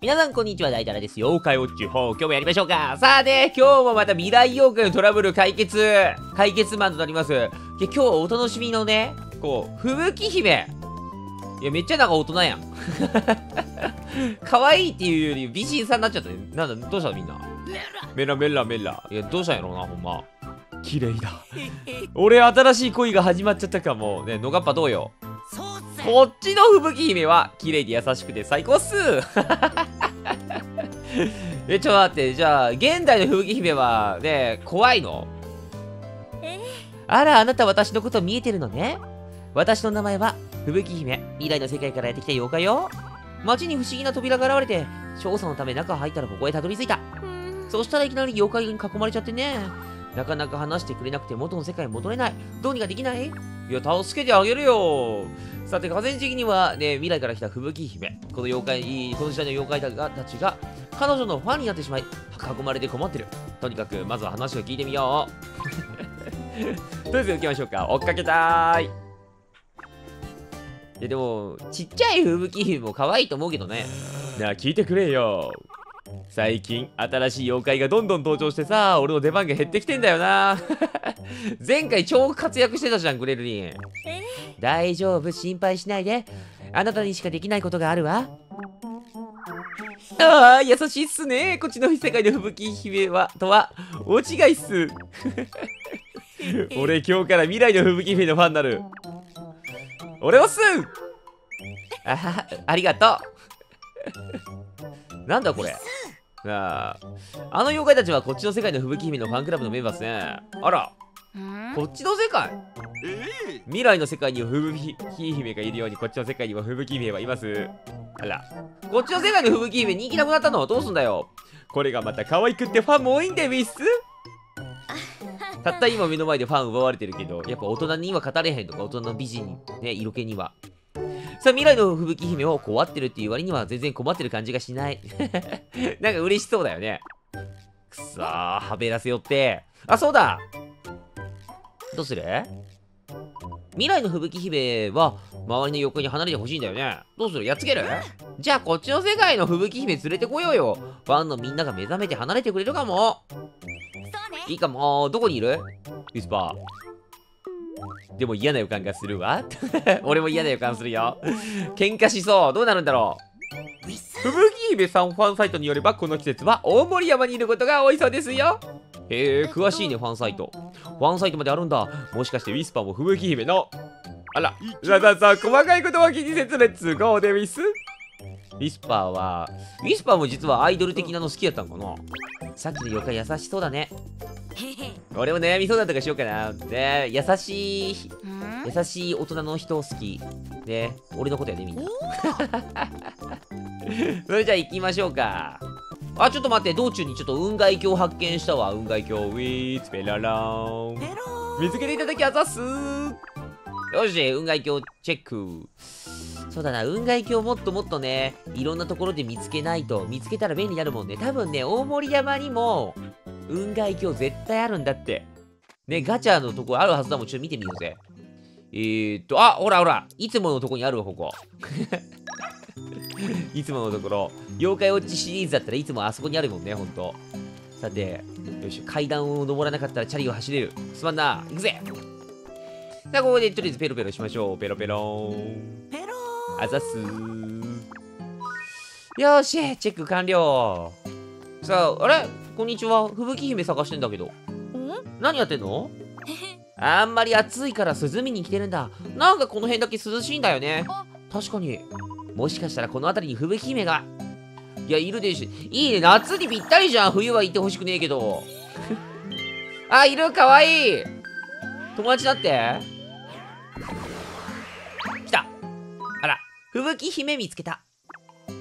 皆さんこんにちは、大太郎です。妖怪ウォッチ4、今日もやりましょうか。さあね、今日もまた未来妖怪のトラブル解決、解決マンとなります。で、今日はお楽しみのね、こう、吹雪姫。いや、めっちゃなんか大人やん。可愛いっていうより美人さんになっちゃったね。なんだ、どうしたのみんな？メラメラメラ。いや、どうしたんやろうな、ほんま。綺麗だ。俺、新しい恋が始まっちゃったかも。ね、野がっぱどうよ。こっちの吹雪姫は綺麗で優しくて最高っす え、ちょっと待って、じゃあ、現代の吹雪姫はね、怖いの？あら、あなた私のこと見えてるのね？私の名前は吹雪姫。未来の世界からやってきた妖怪よ。街に不思議な扉が現れて、調査のため中入ったらここへたどり着いた。そしたらいきなり妖怪に囲まれちゃってね。なかなか話してくれなくて元の世界に戻れない。どうにかできない？いや、助けてあげるよ。さて、河川敷にはね、未来から来た吹雪姫。この妖怪、この時代の妖怪たちが、彼女のファンになってしまい、囲まれて困ってる。とにかく、まずは話を聞いてみよう。とりあえず行きましょうか。追っかけたーい。いや、でも、ちっちゃい吹雪姫も可愛いと思うけどね。なあ、聞いてくれよ。最近新しい妖怪がどんどん登場してさ俺の出番が減ってきてんだよな。前回超活躍してたじゃんグレルリン。大丈夫？心配しないで。あなたにしかできないことがあるわ。ああ優しいっすね。こっちの世界の吹雪姫はとは大違いっす。俺今日から未来の吹雪姫のファンになる。俺をす。あありがとう。なんだこれ？あ。あの妖怪たちはこっちの世界の吹雪姫のファンクラブのメンバーですね。あら。こっちの世界？未来の世界には吹雪姫がいるようにこっちの世界には吹雪姫はいます。あら。こっちの世界の吹雪姫人気なくなったの？どうすんだよ。これがまた可愛くってファンも多いんだよミス？たった今目の前でファン奪われてるけどやっぱ大人には語れへんとか大人の美人ね色気にはさあ、未来の吹雪姫を困ってるっていう割には全然困ってる感じがしない。なんか嬉しそうだよね。くそー、はべらせよって。あ、そうだどうする？未来の吹雪姫は周りの横に離れてほしいんだよね。どうする？やっつける？じゃあこっちの世界の吹雪姫連れてこようよ。ファンのみんなが目覚めて離れてくれるかも。いいかも。どこにいる？ウィスパー。でも嫌な予感がするわ。俺も嫌な予感するよ。喧嘩しそう。どうなるんだろう。吹雪姫さんファンサイトによれば、この季節は大森山にいることが多いそうですよ。へえ、詳しいね、ファンサイト。ファンサイトまであるんだ。もしかしてウィスパーも吹雪姫の？あら、さささ、細かいことは気にせずレッツゴーでウィス。ウィスパーは、ウィスパーも実はアイドル的なの好きやったんかな？さっきの妖怪優しそうだね。俺も悩みそうだったかしようかな。ね優しい、優しい大人の人好き。ね俺のことやね、みんな。それじゃあ行きましょうか。あ、ちょっと待って、道中にちょっと雲海峡発見したわ。雲海峡、ウィーツペララーン。見つけていただきあざっすよし、雲海峡チェック。そうだな、雲海峡もっともっとね、いろんなところで見つけないと、見つけたら便利になるもんね。多分ね、大森山にも、雲海峡絶対あるんだって。ね、ガチャのとこあるはずだもん。ちょっと見てみようぜ。えー、っと、あ、ほらほら、いつものとこにあるわ、ここ。いつものところ。妖怪ウォッチシリーズだったらいつもあそこにあるもんね、ほんと。さて、よいしょ、階段を登らなかったらチャリを走れる。すまんな。行くぜさあ、ここでとりあえずペロペロしましょう。ペロペロンペロあざっすよし、チェック完了。さあ、あれ？こんにちは。吹雪姫探してんだけど。ん？何やってんの？あんまり暑いから涼みに来てるんだ。なんかこの辺だけ涼しいんだよね。確かに。もしかしたらこの辺りに吹雪姫が。いや、いるでしょ。いいね。夏にぴったりじゃん。冬はいてほしくねえけど。あ、いるかわいい友達だって？吹雪姫見つけた。う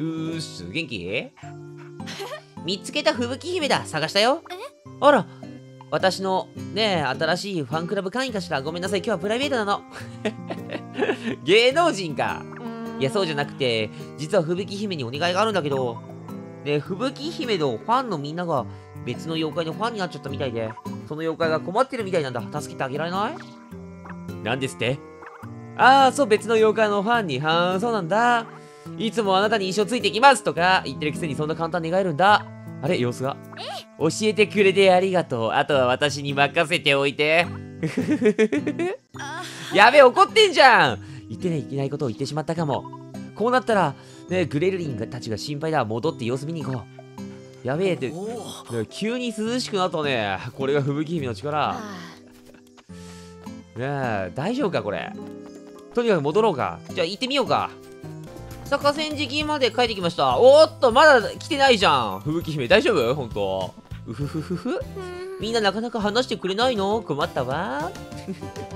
ーす、元気？見つけた吹雪姫だ。探したよ。あら、私のね新しいファンクラブ会員かしら。ごめんなさい。今日はプライベートなの。芸能人か。いや、そうじゃなくて、実は吹雪姫にお願いがあるんだけど、ね、吹雪姫のファンのみんなが別の妖怪のファンになっちゃったみたいで、その妖怪が困ってるみたいなんだ。助けてあげられない？なんですって？ああ、そう、別の妖怪のファンに。はーん、そうなんだ。いつもあなたに一生ついていきますとか言ってるくせにそんな簡単に願えるんだ。あれ様子が教えてくれてありがとう。あとは私に任せておいて。やべえ、怒ってんじゃん言ってねいけないことを言ってしまったかも。こうなったら、ね、グレルリンたちが心配だ。戻って様子見に行こう。やべえって、急に涼しくなったね。これが吹雪姫の力。ねえ、大丈夫かこれ。とにかく戻ろうか。じゃあ行ってみようか。坂仙時期まで帰ってきました。おーっと、まだ来てないじゃん。吹雪姫大丈夫？ほんと。うふふふふ。みんななかなか話してくれないの？困ったわ。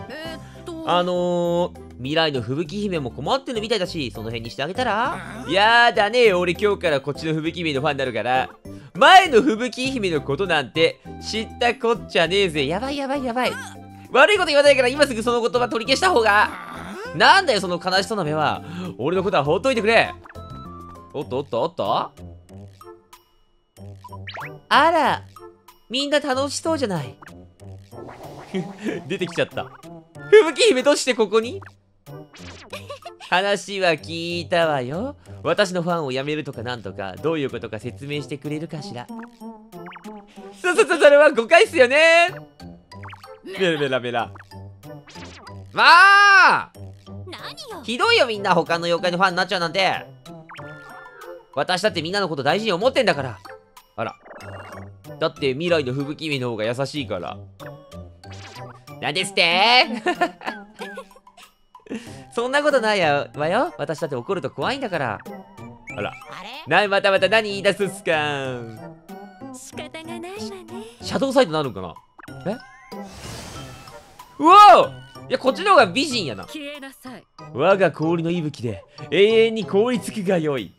えっと。あのー、未来の吹雪姫も困ってるみたいだし、その辺にしてあげたらやだね俺今日からこっちの吹雪姫のファンになるから。前の吹雪姫のことなんて知ったこっちゃねえぜ。やばいやばいやばい。悪いこと言わないから今すぐその言葉取り消した方が。なんだよその悲しそうな目は。俺のことはほっといてくれ。おっとおっとおっとあら、みんな楽しそうじゃない。出てきちゃった。吹雪姫どうしてここに？話は聞いたわよ。私のファンを辞めるとかなんとか、どういうことか説明してくれるかしら。そ、そ、そ、それは誤解っすよねベラベラベラ。まあひどいよみんな。他の妖怪のファンになっちゃうなんて。私だってみんなのこと大事に思ってんだから。あら。だって未来の吹雪姫の方が優しいから。なんですって？そんなことないやわよ。私だって怒ると怖いんだから。あら。なまたまた何言い出すっすか仕方がないわね。シャドウサイドなるんかな？え？うわいやこっちの方が美人やな。消えなさい。我が氷の息吹で永遠に凍りつくがよい。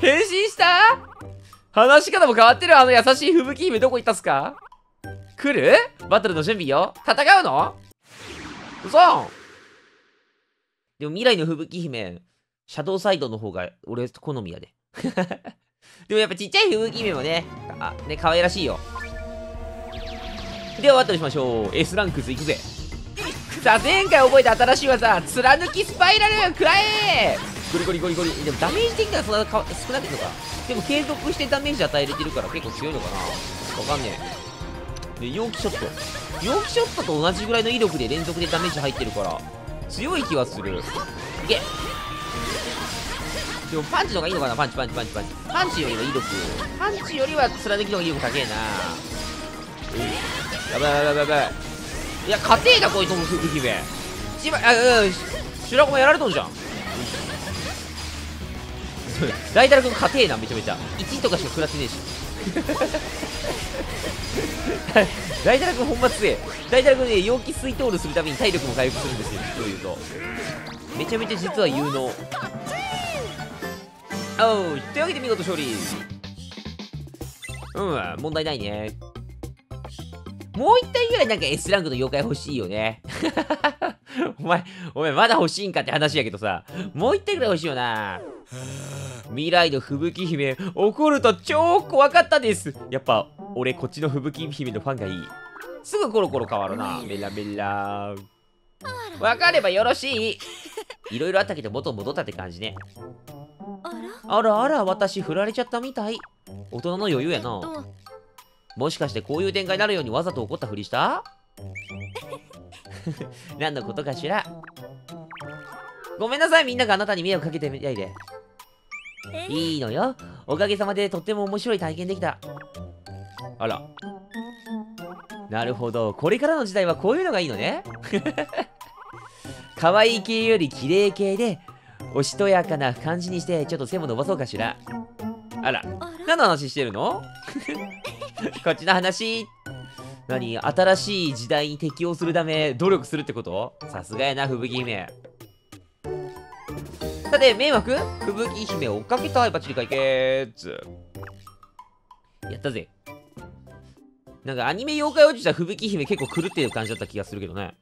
変身した？話し方も変わってる。あの優しい吹雪姫どこ行ったっすか？来る？バトルの準備よ。戦うの？嘘！でも未来の吹雪姫シャドウサイドの方が俺好みやで。でもやっぱちっちゃい吹雪姫もねあね可愛らしいよではバトルしましょう。S ランクスいくぜ。さあ前回覚えた新しい技。貫きスパイラル食らえ。ゴリゴリゴリゴリ。でもダメージ的にはそんな少なくてのか。でも継続してダメージ与えれてるから結構強いのかな。わかんねえ。で陽気ショット。陽気ショットと同じぐらいの威力で連続でダメージ入ってるから強い気はする。いけ。でもパンチの方がいいのかな。パンチパンチパンチパンチ。パンチよりは威力。パンチよりは貫きの方が威力高えな。やばいやばいやばいやばい。いや 勝てえなこいつも福姫。しばあうん白駒やられとんじゃん。ライダル君勝てえなめちゃめちゃ。1とかしか食らってねえし。ライダル君ほんま強えライダル君ね陽気水筒するために体力も回復するんですよ。そういうと。めちゃめちゃ実は有能。おうというわけで見事勝利。うん問題ないねもう一体ぐらいなんか S ランクの妖怪欲しいよね。お前、お前まだ欲しいんかって話やけどさ、もう一体ぐらい欲しいよな。未来の吹雪姫、怒ると超怖かったです。やっぱ、俺こっちの吹雪姫のファンがいい。すぐコロコロ変わるな。メラメラ。わかればよろしい。いろいろあったけど元戻ったって感じね。あらあら、私振られちゃったみたい。大人の余裕やな。もしかしてこういう展開になるようにわざと怒ったふりした？何のことかしら？ごめんなさい。みんながあなたに迷惑かけてみたいで。いいのよ。おかげさまでとっても面白い体験できた。あら。なるほど。これからの時代はこういうのがいいのね。可愛い系より綺麗系でおしとやかな感じにしてちょっと背も伸ばそうかしら。あら。何の話してるの？こっちの話何？新しい時代に適応するため努力するってこと？さすがやな、吹雪姫。さて、迷惑？吹雪姫追っかけたい。バッチリ解決。やったぜ。なんかアニメ妖怪落ちた吹雪姫結構狂ってる感じだった気がするけどね。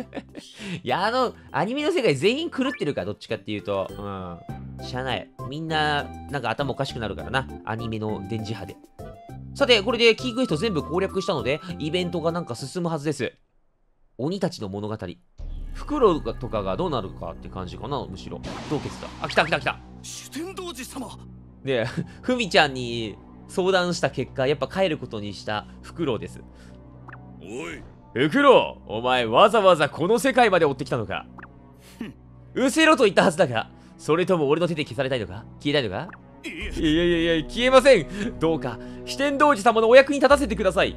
いや、あの、アニメの世界全員狂ってるから、どっちかっていうと。うん。しゃあない。みんな、なんか頭おかしくなるからな。アニメの電磁波で。さて、これでキークエスト全部攻略したので、イベントがなんか進むはずです。鬼たちの物語。フクロウとかがどうなるかって感じかなむしろ。凍結だあ来た来た来た。主天童寺様。ねえ ふみちゃんに相談した結果やっぱ帰ることにしたフクロウです。おい。フクロウお前わざわざこの世界まで追ってきたのか？失せろと言ったはずだがそれとも俺の手で消されたいのか？消えたいのか？いやいやいや消えません。どうか四天王寺様のお役に立たせてください。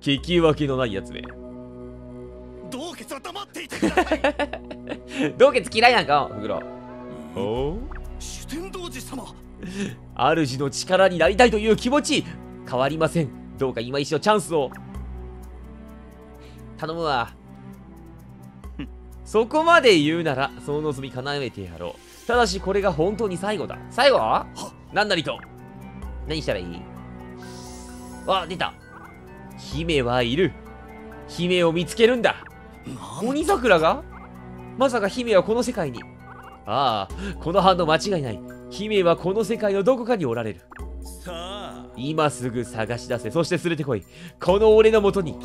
聞き分けのないやつめ。道結は黙っていてください。洞穴嫌いなんかフクロウお主天童寺様。主の力になりたいという気持ち変わりません。どうか今一度チャンスを。頼むわ。そこまで言うならその望み叶えてやろうただしこれが本当に最後だ。最後何なりと。何したらいい？あ出た。姫はいる。姫を見つけるんだ。鬼桜が？まさか姫はこの世界に。ああこの反応間違いない。姫はこの世界のどこかにおられる。さあ。今すぐ探し出せ。そして連れてこい。この俺のもとに。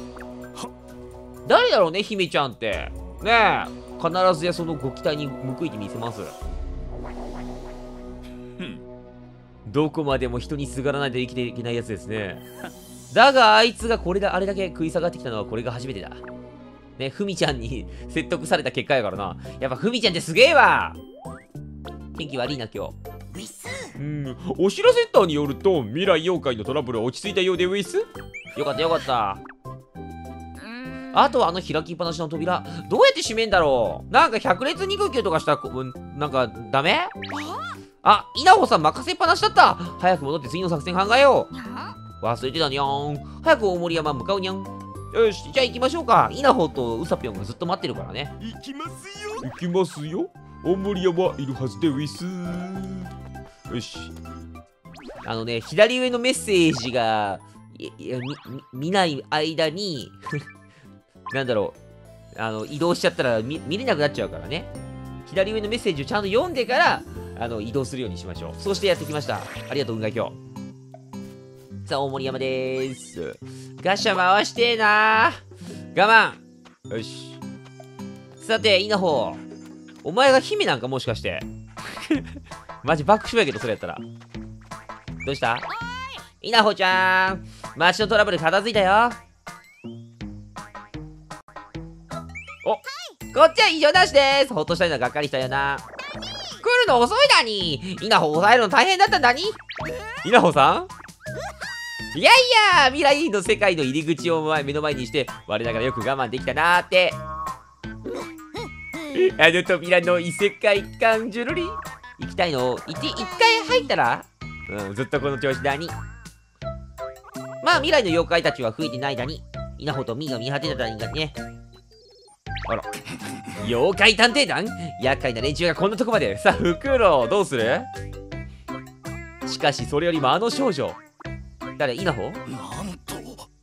誰だろうね姫ちゃんって。ねえ。必ずやそのご期待に報いてみせますどこまでも人にすがらないと生きていけないやつですね。だがあいつがこれだあれだけ食い下がってきたのはこれが初めてだ。ねふみちゃんに説得された結果やからな。やっぱふみちゃんってすげえわ。天気悪いな今日。ウィス。うん、お知らせッターによると未来妖怪のトラブルは落ち着いたようでウィス。よかったよかった。あとはあの開きっぱなしの扉どうやって閉めんだろう。なんか百列肉球とかしたらなんかダメ？あ稲穂さん任せっぱなしだった。早く戻って次の作戦考えよう。忘れてたにゃん。早く大森山向かうにゃん。よしじゃあ行きましょうか。稲穂とウサピョンがずっと待ってるからね。行きますよ。行きますよ。大森山いるはずでウィスよし。あのね左上のメッセージが見ない間に なんだろう。あの移動しちゃったら見見れなくなっちゃうからね。左上のメッセージをちゃんと読んでからあの移動するようにしましょう。そしてやってきました。ありがとう運河今日さあ大森山でーす。ガシャ回してーな。ー我慢よし。さて稲穂。お前が姫なんかもしかして。マジ爆笑やけどそれやったら。どうした？稲穂ちゃん。街のトラブル片付いたよ。おこっちは異常なしです。ほっとしたようながっかりしたよな。るの遅いだに稲穂抑えるの大変だったんだに。稲穂さん？いやいや未来の世界の入り口を前目の前にして我ながらよく我慢できたなーって。あの扉の異世界観ジュルリ？行きたいの？一一回入ったら？うんずっとこの調子だに。まあ未来の妖怪たちは増えてないだに。稲穂とミーが見果てただにがねあら。妖怪探偵団？厄介な連中がこんなとこまで。さあフクロウどうする？しかしそれよりもあの少女。誰？稲穂？なんと。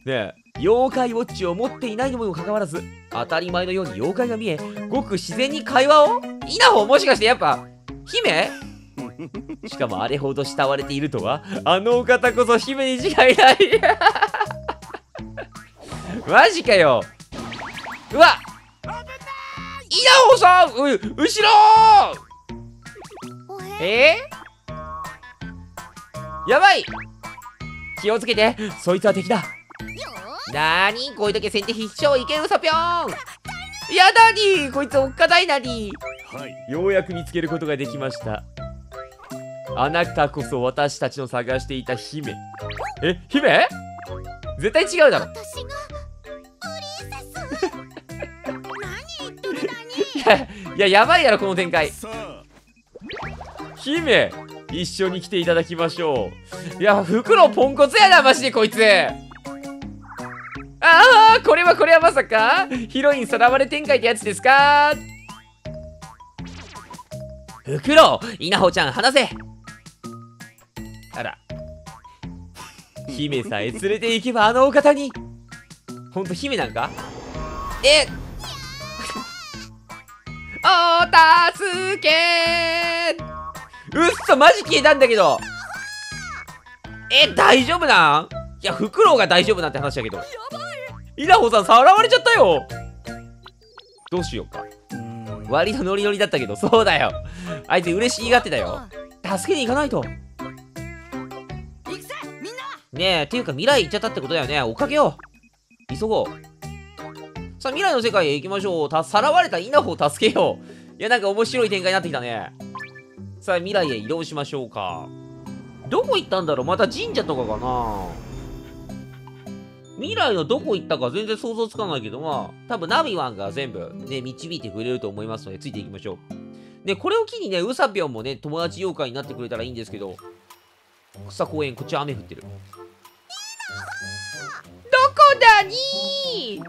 ねえ妖怪ウォッチを持っていないにもかかわらず当たり前のように妖怪が見えごく自然に会話を？稲穂？もしかしてやっぱ姫？しかもあれほど慕われているとはあのお方こそ姫に違いない。マジかよ。うわ稲穂さんう後ろえ？ー、やばい。気をつけて。そいつは敵だ。なーに？こういう時先手必勝。いけウサぴょん。やだにこいつおっかないなに。はい。ようやく見つけることができました。あなたこそ私たちの探していた姫。え？姫？絶対違うだろいやいややばいやろこの展開。姫一緒に来ていただきましょう。いや袋ポンコツやなマジでこいつ。ああこれはこれはまさかヒロインさらわれ展開ってやつですか？袋稲穂ちゃん離せ。あら。姫さえ連れて行けばあのお方に。ほんと姫なんか？えお助け。うっそマジ消えたんだけど。え大丈夫なん？いやフクロウが大丈夫なんて話だけど。稲穂さんさらわれちゃったよ。どうしようか。うん。割とノリノリだったけど。そうだよ。あいつ嬉しいがってたよ。助けに行かないと。ねえていうか未来行っちゃったってことだよね。追っかけよう。急ごうさあ未来の世界へ行きましょう。たさらわれた稲穂を助けよう。いやなんか面白い展開になってきたね。さあ未来へ移動しましょうか。どこ行ったんだろう？また神社とかかな？未来のどこ行ったか全然想像つかないけどまあ多分ナビワンが全部ね導いてくれると思いますのでついていきましょう。ねこれを機にねウサピョンもね友達妖怪になってくれたらいいんですけど草公園こっち雨降ってる。どこだに？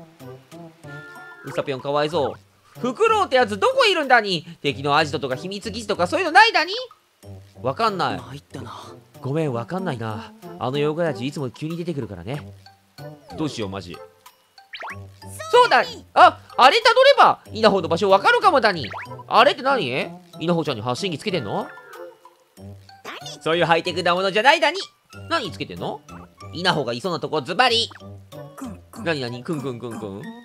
ウサピョンかわいそう。フクロウってやつどこいるんだに？敵のアジトとか秘密基地とかそういうのないだに？わかんない。参ったな。ごめんわかんないな。あの妖怪たちいつも急に出てくるからね。どうしようマジ。そうだ。ああれたどれば稲穂の場所わかるかもだに。あれって何？稲穂ちゃんに発信機つけてんの？そういうハイテクなものじゃないだに。何つけてんの？稲穂がいそうなとこズバリ。くんくん。何何？くんくんくんくん？ん行く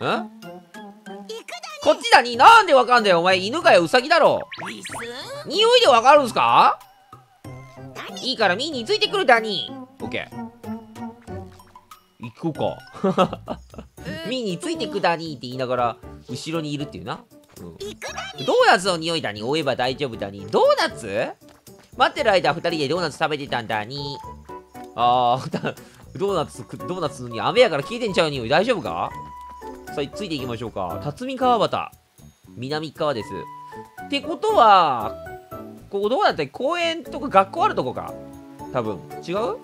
こっちだになんでわかんだよお前犬かよウサギだろ。匂いでわかるんすか？いいからミーについてくるだに。オッケー。行こうか。ミーについてくだにって言いながら後ろにいるっていうな、うん、ドーナツの匂いだに追えば大丈夫だに。ドーナツ？待ってる間二人でドーナツ食べてたんだに。あーだドーナツドーナツに雨やから消えてんちゃう匂い。大丈夫か？さあついていきましょうか。辰巳川端。南側です。ってことはここどうだった？公園とか学校あるとこか？多分。違う？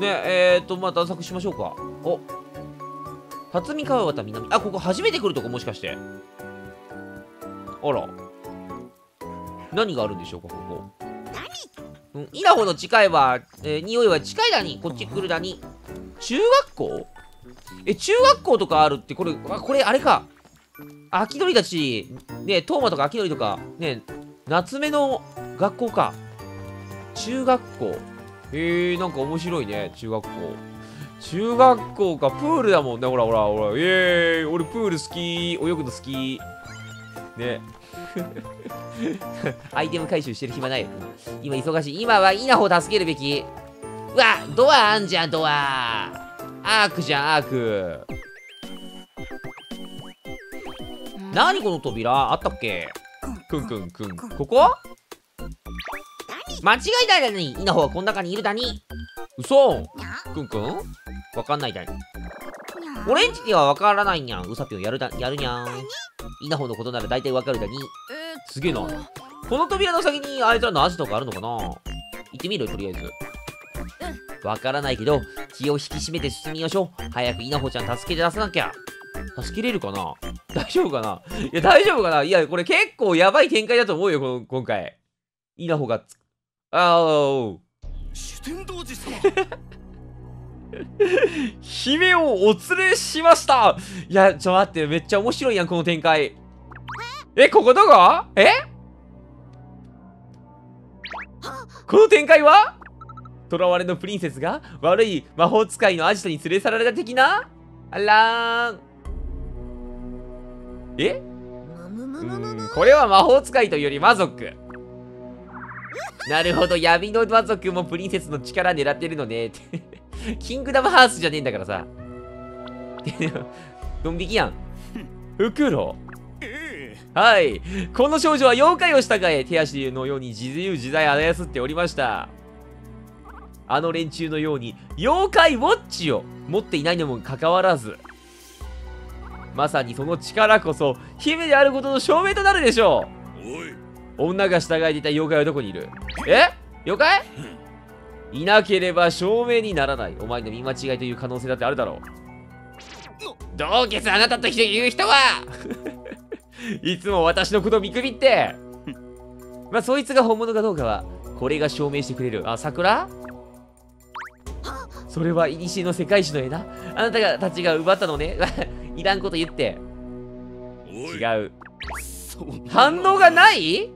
ねえー、っとまあ探索しましょうか。お。辰巳川端南。あここ初めて来るとこもしかして。あら。何があるんでしょうかここ。うん稲穂の近いは、えー匂いは近いだにこっち来るだに。中学校？え中学校とかあるってこれあこれあれか。秋鳥たち。ねトーマとか秋鳥とか。ね夏目の学校か。中学校。へえなんか面白いね中学校。中学校かプールだもんね。ほらほらほら。イエー俺プール好き。泳ぐの好き。ね アイテム回収してる暇ない。よ今忙しい。今は稲穂助けるべき。うわドアあんじゃんドア。アークじゃんアーク。何この扉？あったっけ？くんくんくん。ここ？間違いないだに。稲穂はこの中にいるだに。嘘。くんくん？わかんないだに。オレンジにはわからないにゃん。うさぴょんやるだやるにゃん稲穂のことなら大体わかるだに。えすげえな。この扉の先にあいつらのアジトがあるのかな？行ってみるとりあえず。わからないけど気を引き締めて進みましょう。早く稲穂ちゃん助けて出さなきゃ。助けれるかな？大丈夫かな？いや大丈夫かな？いやこれ結構やばい展開だと思うよこの今回。稲穂がつあーおう主天童子様 姫をお連れしましたいや、ちょ待って、めっちゃ面白いやん、この展開。え、ここどこ？え？この展開は？囚われのプリンセスが？悪い魔法使いのアジトに連れ去られた的な？あらーん。え？うん、これは魔法使いというより魔族。なるほど、闇の魔族もプリンセスの力狙ってるのね。って キングダムハースじゃねえんだからさ。ドン引きやん。フクロはい。この少女は妖怪を従え、手足のように自由自在操っておりました。あの連中のように、妖怪ウォッチを持っていないのもかかわらず、まさにその力こそ、姫であることの証明となるでしょう。女が従えていた妖怪はどこにいる？え？妖怪？いなければ証明にならない。お前の見間違いという可能性だってあるだろう。どうけつあなたという人は いつも私のことを見くびって。まあ、そいつが本物かどうかは、これが証明してくれる。あ、桜？それは古の世界史の絵な。あなたがたちが奪ったのね。いらんこと言って。違う。反応がない？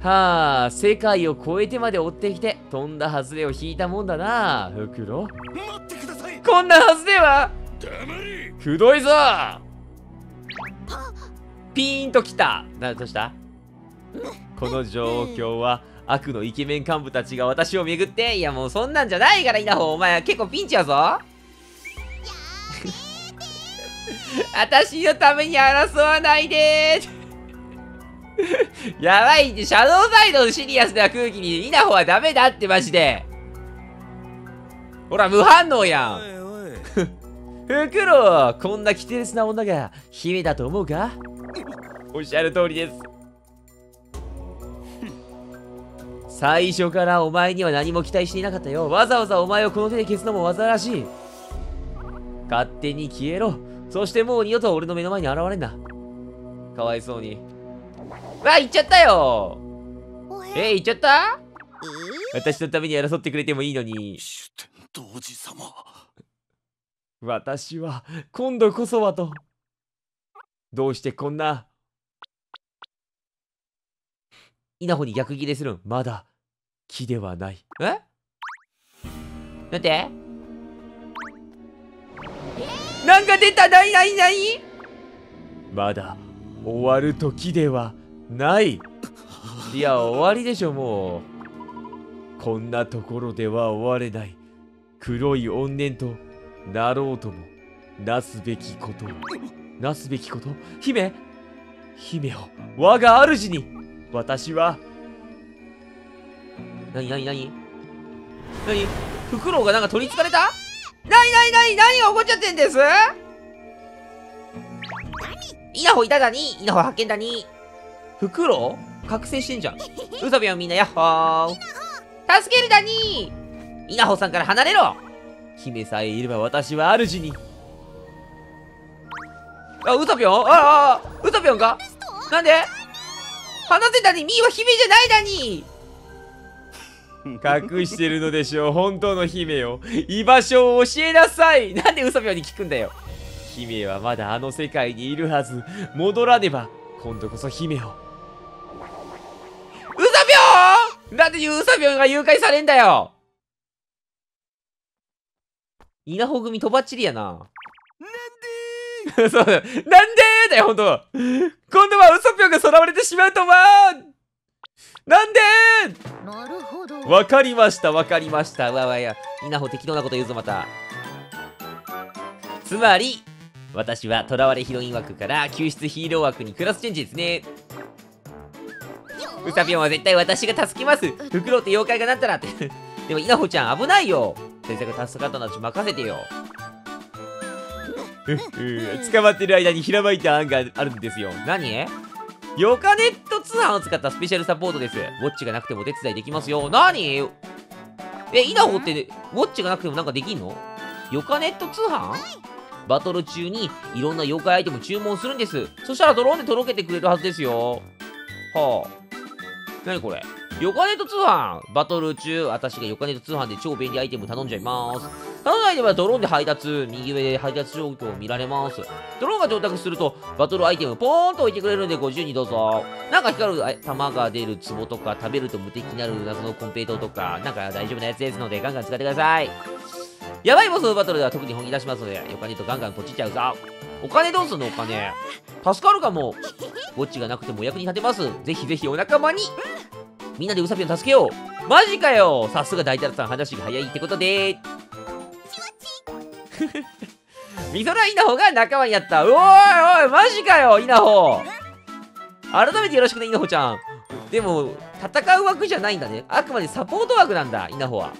はあ、世界を越えてまで追ってきて、飛んだ外れを引いたもんだな、フクロウ。待ってください。こんなはずでは黙れくどいぞ。ピーンときた。などうした？この状況は悪のイケメン幹部たちが私を巡っていやもうそんなんじゃないから稲穂お前結構ピンチやぞ。私のために争わないで やばいってシャドウサイドのシリアスな空気に稲穂はダメだってマジで。ほら無反応やん。おいおい。フクロウこんな奇烈な女が姫だと思うか？おっしゃる通りです。最初からお前には何も期待していなかったよ。わざわざお前をこの手で消すのも煩わしい。勝手に消えろ。そしてもう二度と俺の目の前に現れんな。かわいそうにわ行っちゃったよ。おえ？え行っちゃった？え？私のために争ってくれてもいいのに。主天童子様。私は今度こそはと。どうしてこんな？稲穂に逆ギレするん？まだ木ではない。え？なんて？なんか出た！なになになにまだ終わる時ではない。いや終わりでしょもうこんなところでは終われない。黒い怨念となろうともなすべきことなすべきこと？姫！姫を我が主に。私は。なになになになにフクロウがなんか取りつかれた？なになになに何が起こっちゃってんです？稲穂いただに稲穂発見だに。フクロウ覚醒してんじゃん。ウソビョンみんなヤッホー。助けるだに。稲穂さんから離れろ。姫さえいれば私は主に。あウソピョン？あああウソピョンか？なんで？話せたに。ミーは姫じゃないだに。隠してるのでしょう。本当の姫を居場所を教えなさい。なんでウソピョンに聞くんだよ姫はまだあの世界にいるはず。戻らねば今度こそ姫を。ウソピョンなんでウソピョンが誘拐されんだよ！稲穂組とばっちりやな。そうだよ。なんでーだよ、ほんと。今度はウソピョンがさらわれてしまうとはなんでなるほど。ーわかりました、わかりました。うわうわいや、稲穂適当なこと言うぞ、また。つまり、私は囚われヒロイン枠から救出ヒーロー枠にクラスチェンジですね。ウサピョンは絶対私が助けます。フクロウって妖怪がなったらって。でも、稲穂ちゃん危ないよ。先生が助かったのち任せてよ。捕まってる間にひらまいた案があるんですよ。何？ヨカネット通販を使ったスペシャルサポートです。ウォッチがなくてもお手伝いできますよ。何？え、稲穂って、ウォッチがなくてもなんかできんの？ヨカネット通販？バトル中にいろんな妖怪アイテム注文するんです。そしたらドローンで届けてくれるはずですよ。はあ。何これ？ヨカネット通販バトル中、私がヨカネット通販で超便利アイテム頼んじゃいます。頼んだアイテムはドローンで配達、右上で配達状況を見られます。ドローンが到着すると、バトルアイテムポーンと置いてくれるのでご自由にどうぞ。なんか光る玉が出る壺とか、食べると無敵になる謎のコンペイトとか、なんか大丈夫なやつですので、ガンガン使ってください。やばいボスのバトルでは特に本気出しますので、ヨカネットガンガンポチっちゃうぞ。お金どうすんのお金。助かるかも。ウォッチがなくてもお役に立てます。ぜひぜひお仲間に。みんなでウサピョン助けようマジかよさすが大太郎さん話が早いってことでみそら稲穂が仲間になったおいおいマジかよ稲穂改めてよろしくね稲穂ちゃんでも戦う枠じゃないんだねあくまでサポート枠なんだ稲穂は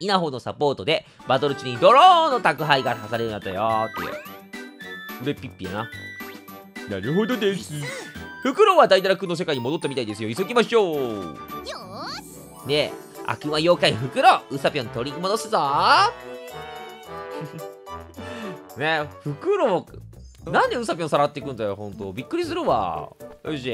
稲穂のサポートでバトル中にドローンの宅配がされるようになったよーっていう。これピッピやな。なるほどです。フクロウは大太郎くんの世界に戻ったみたいですよ。急ぎましょう。よーし。ねえ悪魔妖怪フクロウウサピョン取り戻すぞ。ねえフクロウなんでウサピョンさらっていくんだよほんとびっくりするわ。よし。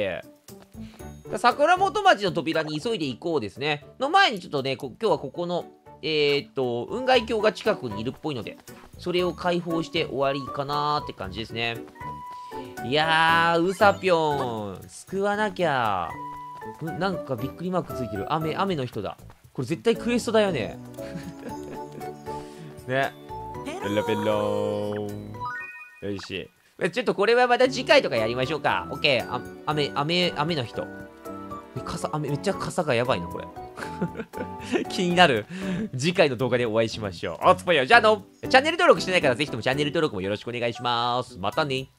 桜本町の扉に急いで行こうですね。の前にちょっとねこ今日はここのえー、っと雲外鏡が近くにいるっぽいのでそれを解放して終わりかなーって感じですねいやー、ウサピョン、救わなきゃ。んなんかびっくりマークついてる。雨、雨の人だ。これ絶対クエストだよね。ねペロペロよしえちょっとこれはまた次回とかやりましょうかオッケーあ雨雨雨の人え傘雨めっちゃ傘がやばいなこれ。気になる。次回の動画でお会いしましょう。おつぽよ。じゃああのチャンネル登録してないからぜひともチャンネル登録もよろしくお願いします。またね。